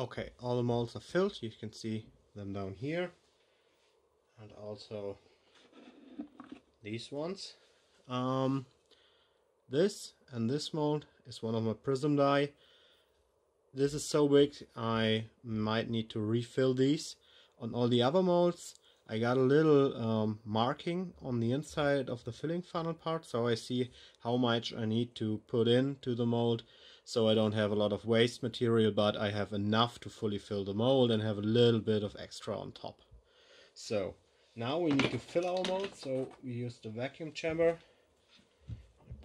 Okay, all the molds are filled. You can see them down here. And also these ones. Um, this and this mold is one of my prism die. This is so big I might need to refill these. On all the other molds I got a little um, marking on the inside of the filling funnel part so I see how much I need to put into the mold so I don't have a lot of waste material but I have enough to fully fill the mold and have a little bit of extra on top. So now we need to fill our mold so we use the vacuum chamber.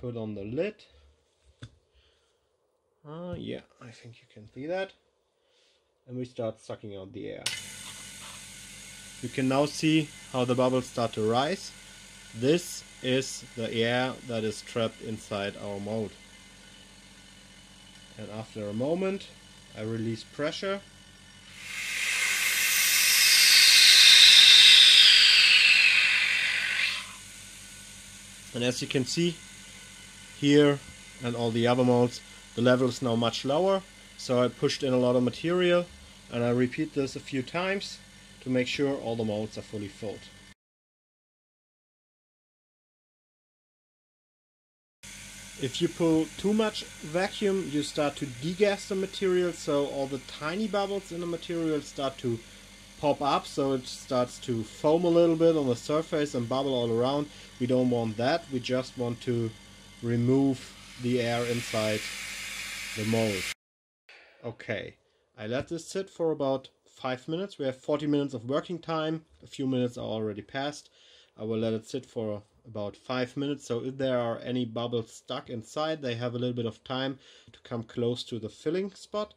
Put on the lid. Uh, yeah, I think you can see that. And we start sucking out the air. You can now see how the bubbles start to rise. This is the air that is trapped inside our mold. And after a moment, I release pressure. And as you can see, here and all the other molds, the level is now much lower. So I pushed in a lot of material and I repeat this a few times to make sure all the molds are fully filled. If you pull too much vacuum, you start to degas the material, so all the tiny bubbles in the material start to pop up, so it starts to foam a little bit on the surface and bubble all around. We don't want that, we just want to remove the air inside the mold. Okay, I let this sit for about five minutes. We have 40 minutes of working time. A few minutes are already passed. I will let it sit for about five minutes. So if there are any bubbles stuck inside, they have a little bit of time to come close to the filling spot.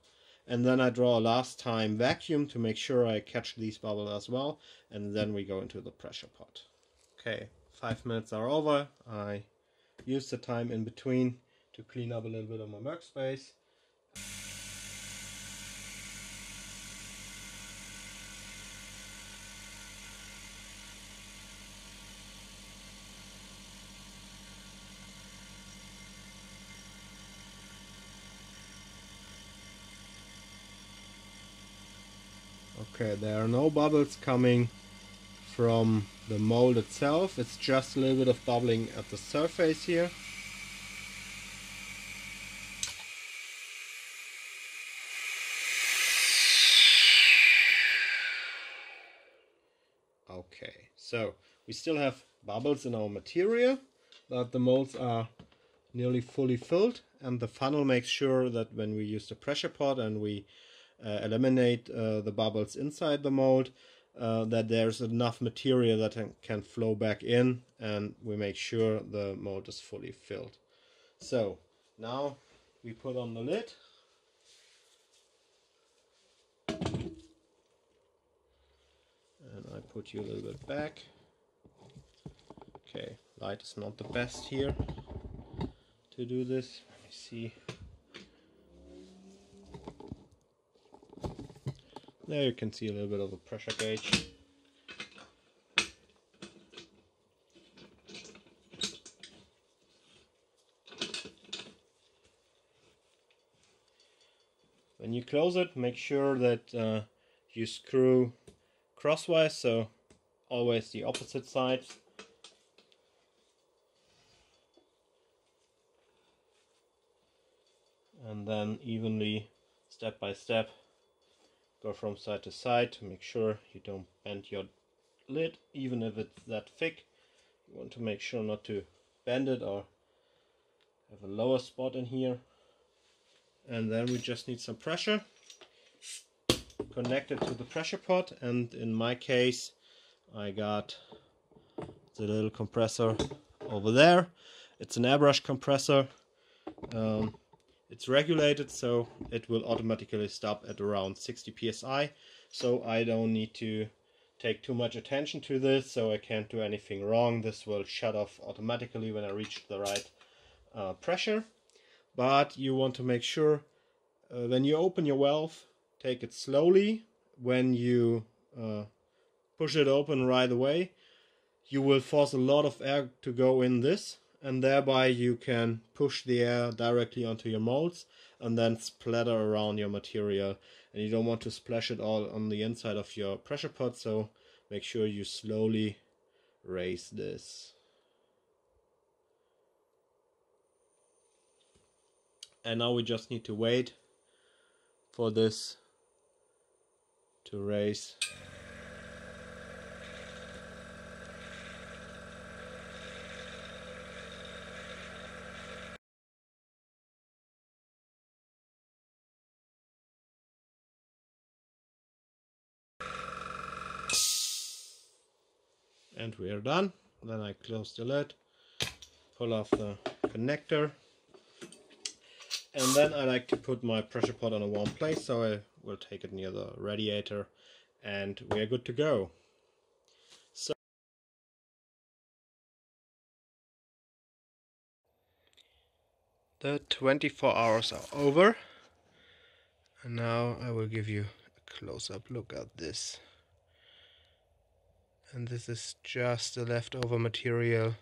And then I draw a last time vacuum to make sure I catch these bubbles as well. And then we go into the pressure pot. Okay, five minutes are over. I use the time in between to clean up a little bit of my workspace. Okay, there are no bubbles coming from the mold itself. It's just a little bit of bubbling at the surface here. Okay, so we still have bubbles in our material, but the molds are nearly fully filled and the funnel makes sure that when we use the pressure pot and we eliminate uh, the bubbles inside the mold, uh, that there's enough material that can flow back in and we make sure the mold is fully filled. So now we put on the lid. And I put you a little bit back. Okay, light is not the best here to do this. Let me see. There you can see a little bit of a pressure gauge. When you close it, make sure that uh, you screw crosswise, so always the opposite side. And then evenly, step by step, go from side to side to make sure you don't bend your lid even if it's that thick. You want to make sure not to bend it or have a lower spot in here. And then we just need some pressure connect it to the pressure pot. And in my case I got the little compressor over there. It's an airbrush compressor. Um, it's regulated so it will automatically stop at around 60 psi so I don't need to take too much attention to this so I can't do anything wrong. This will shut off automatically when I reach the right uh, pressure. But you want to make sure uh, when you open your valve take it slowly. When you uh, push it open right away you will force a lot of air to go in this and thereby you can push the air directly onto your molds and then splatter around your material. And you don't want to splash it all on the inside of your pressure pot so make sure you slowly raise this. And now we just need to wait for this to raise and we are done. Then I close the lid pull off the connector and then I like to put my pressure pot on a warm place so I will take it near the radiator and we are good to go. So the 24 hours are over and now I will give you a close-up look at this and this is just the leftover material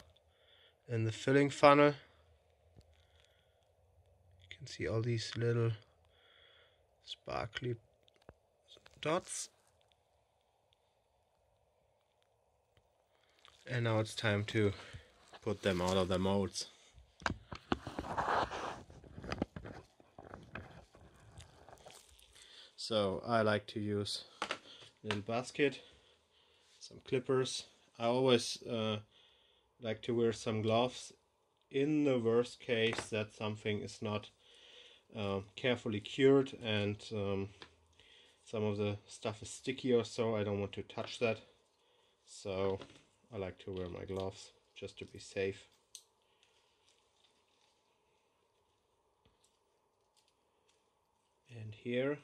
in the filling funnel. You can see all these little sparkly dots. And now it's time to put them out of the molds. So I like to use a little basket some clippers. I always uh, like to wear some gloves. In the worst case that something is not uh, carefully cured and um, some of the stuff is sticky or so I don't want to touch that. So I like to wear my gloves just to be safe. And here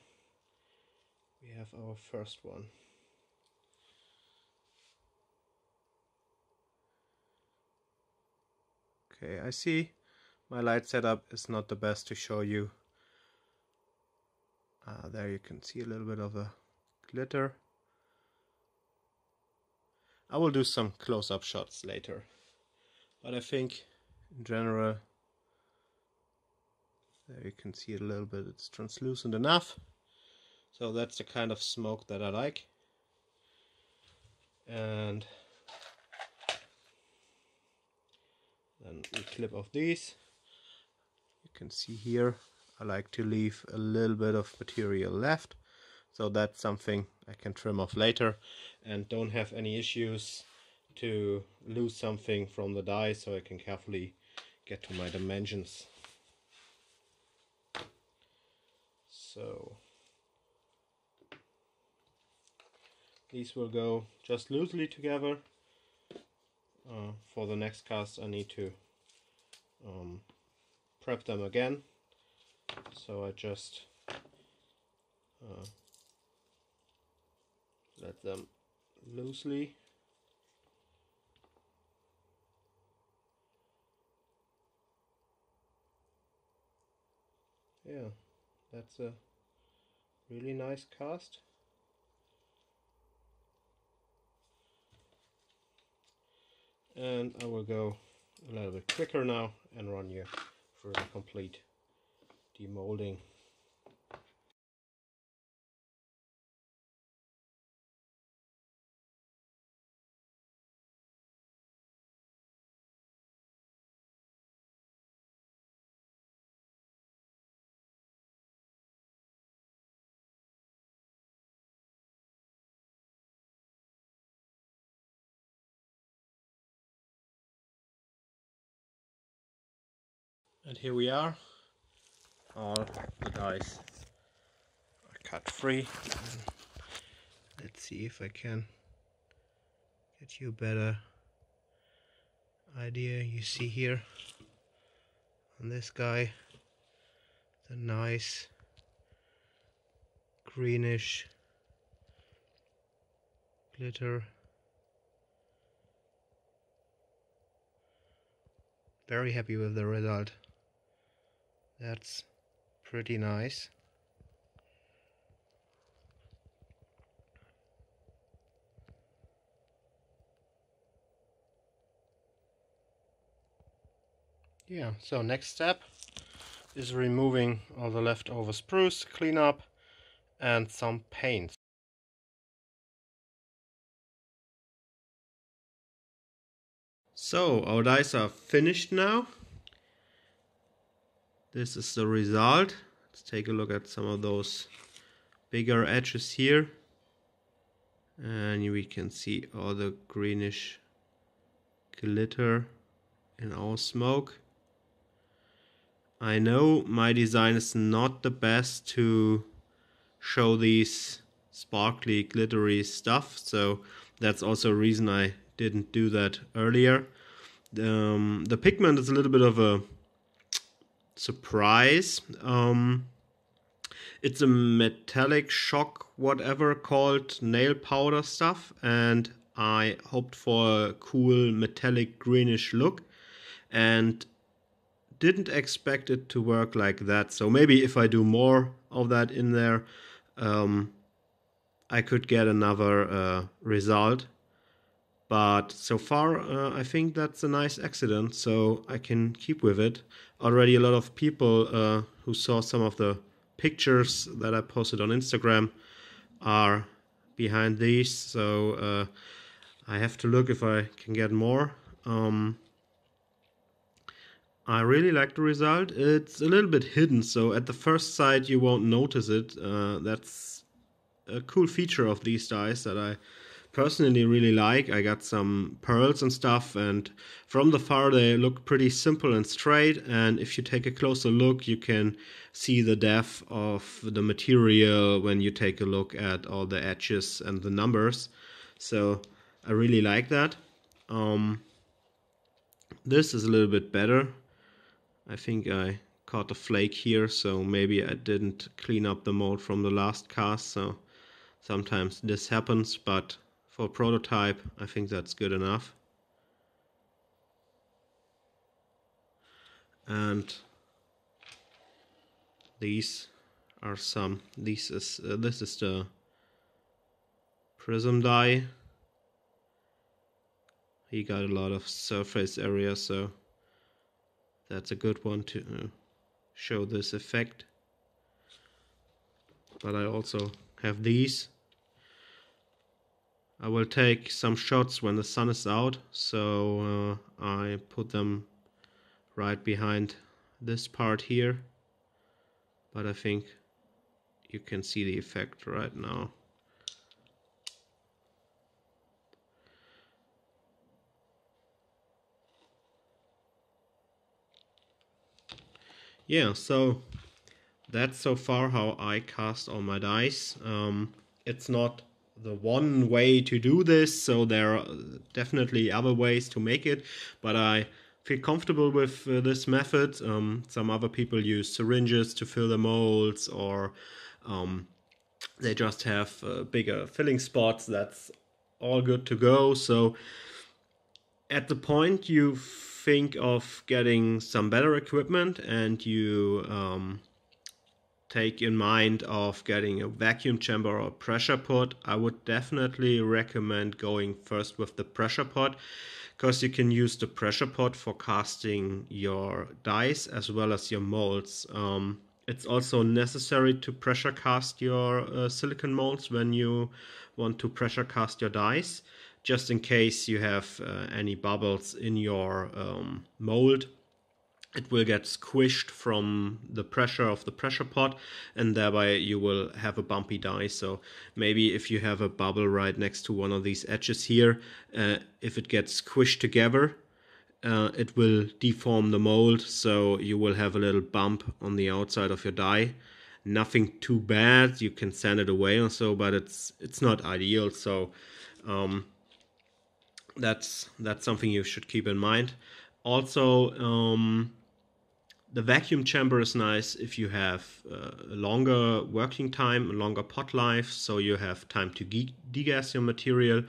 we have our first one Okay, I see my light setup is not the best to show you. Uh, there you can see a little bit of a glitter. I will do some close-up shots later. But I think in general there you can see it a little bit it's translucent enough so that's the kind of smoke that I like and then we clip off these. You can see here I like to leave a little bit of material left. So that's something I can trim off later and don't have any issues to lose something from the die so I can carefully get to my dimensions. So these will go just loosely together uh, for the next cast I need to um, prep them again. So I just uh, let them loosely. Yeah that's a really nice cast and I will go a little bit quicker now and run you through the complete demolding And here we are. Oh, All the dies are cut free. Let's see if I can get you a better idea. You see here on this guy the nice greenish glitter very happy with the result that's pretty nice. Yeah, so next step is removing all the leftover sprues, clean up, and some paints. So our dice are finished now. This is the result. Let's take a look at some of those bigger edges here. And we can see all the greenish glitter in our smoke. I know my design is not the best to show these sparkly glittery stuff so that's also a reason I didn't do that earlier um, the pigment is a little bit of a surprise um, it's a metallic shock whatever called nail powder stuff and I hoped for a cool metallic greenish look and didn't expect it to work like that so maybe if I do more of that in there um, I could get another uh, result. But so far, uh, I think that's a nice accident, so I can keep with it. Already, a lot of people uh, who saw some of the pictures that I posted on Instagram are behind these, so uh, I have to look if I can get more. Um, I really like the result. It's a little bit hidden, so at the first sight you won't notice it. Uh, that's a cool feature of these dies that I personally really like. I got some pearls and stuff, and from the far they look pretty simple and straight. And if you take a closer look, you can see the depth of the material when you take a look at all the edges and the numbers. So I really like that. Um, this is a little bit better I think I caught a flake here, so maybe I didn't clean up the mold from the last cast, so sometimes this happens, but for prototype I think that's good enough. And these are some, this is, uh, this is the prism die. He got a lot of surface area, so that's a good one to uh, show this effect but I also have these I will take some shots when the sun is out so uh, I put them right behind this part here but I think you can see the effect right now yeah, so that's so far how I cast all my dice. Um, it's not the one way to do this, so there are definitely other ways to make it, but I feel comfortable with uh, this method. Um, some other people use syringes to fill the molds, or um, they just have uh, bigger filling spots. That's all good to go. So at the point you think of getting some better equipment and you um, take in mind of getting a vacuum chamber or pressure pot, I would definitely recommend going first with the pressure pot because you can use the pressure pot for casting your dies as well as your molds. Um, it's also necessary to pressure cast your uh, silicon molds when you want to pressure cast your dies just in case you have uh, any bubbles in your um, mold it will get squished from the pressure of the pressure pot and thereby you will have a bumpy die. So maybe if you have a bubble right next to one of these edges here uh, if it gets squished together uh, it will deform the mold so you will have a little bump on the outside of your die. Nothing too bad you can sand it away or so but it's it's not ideal. So um, that's that's something you should keep in mind. Also, um, the vacuum chamber is nice if you have uh, a longer working time, a longer pot life, so you have time to degas your material.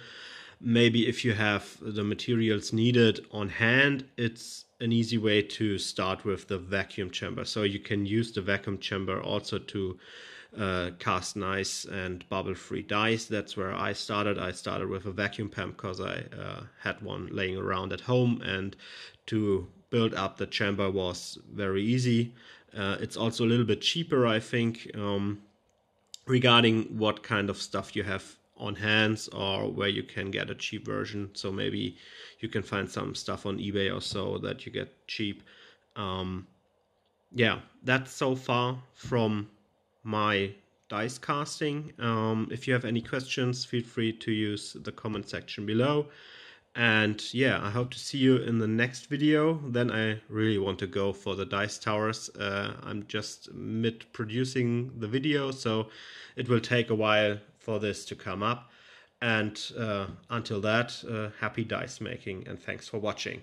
Maybe if you have the materials needed on hand, it's an easy way to start with the vacuum chamber. So you can use the vacuum chamber also to uh, cast nice and bubble free dies. That's where I started. I started with a vacuum pump because I uh, had one laying around at home, and to build up the chamber was very easy. Uh, it's also a little bit cheaper, I think. Um, regarding what kind of stuff you have on hands or where you can get a cheap version. So maybe you can find some stuff on eBay or so that you get cheap. Um, yeah, that's so far from my dice casting. Um, if you have any questions, feel free to use the comment section below. And yeah, I hope to see you in the next video. Then I really want to go for the dice towers. Uh, I'm just mid producing the video, so it will take a while for this to come up. And uh, until that, uh, happy dice making and thanks for watching.